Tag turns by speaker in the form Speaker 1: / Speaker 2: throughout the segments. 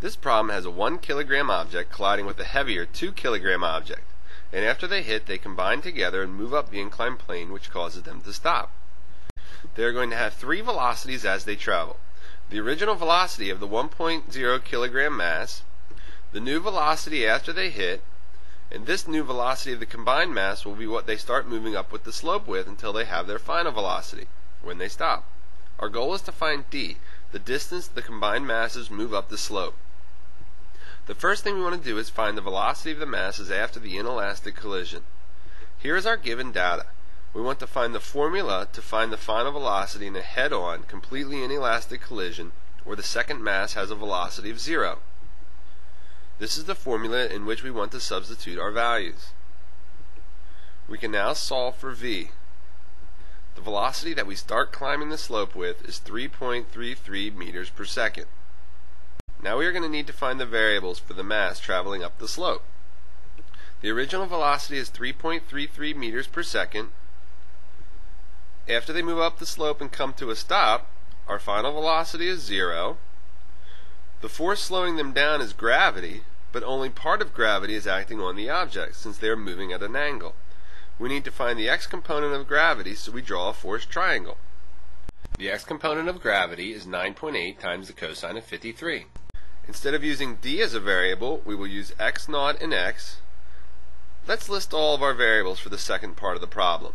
Speaker 1: This problem has a 1 kilogram object colliding with a heavier 2 kilogram object, and after they hit they combine together and move up the inclined plane which causes them to stop. They are going to have three velocities as they travel. The original velocity of the 1.0 kilogram mass, the new velocity after they hit, and this new velocity of the combined mass will be what they start moving up with the slope with until they have their final velocity, when they stop. Our goal is to find d, the distance the combined masses move up the slope. The first thing we want to do is find the velocity of the masses after the inelastic collision. Here is our given data. We want to find the formula to find the final velocity in a head-on, completely inelastic collision where the second mass has a velocity of zero. This is the formula in which we want to substitute our values. We can now solve for v. The velocity that we start climbing the slope with is 3.33 meters per second. Now we are going to need to find the variables for the mass traveling up the slope. The original velocity is 3.33 meters per second. After they move up the slope and come to a stop, our final velocity is zero. The force slowing them down is gravity, but only part of gravity is acting on the object since they are moving at an angle. We need to find the x component of gravity, so we draw a force triangle. The x component of gravity is 9.8 times the cosine of 53. Instead of using d as a variable, we will use x naught and x. Let's list all of our variables for the second part of the problem.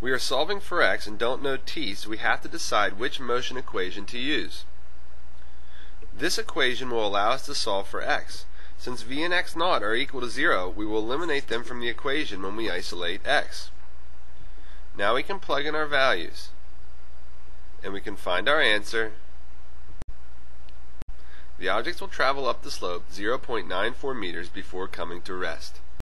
Speaker 1: We are solving for x and don't know t, so we have to decide which motion equation to use. This equation will allow us to solve for x. Since v and x naught are equal to 0, we will eliminate them from the equation when we isolate x. Now we can plug in our values, and we can find our answer the objects will travel up the slope 0.94 meters before coming to rest.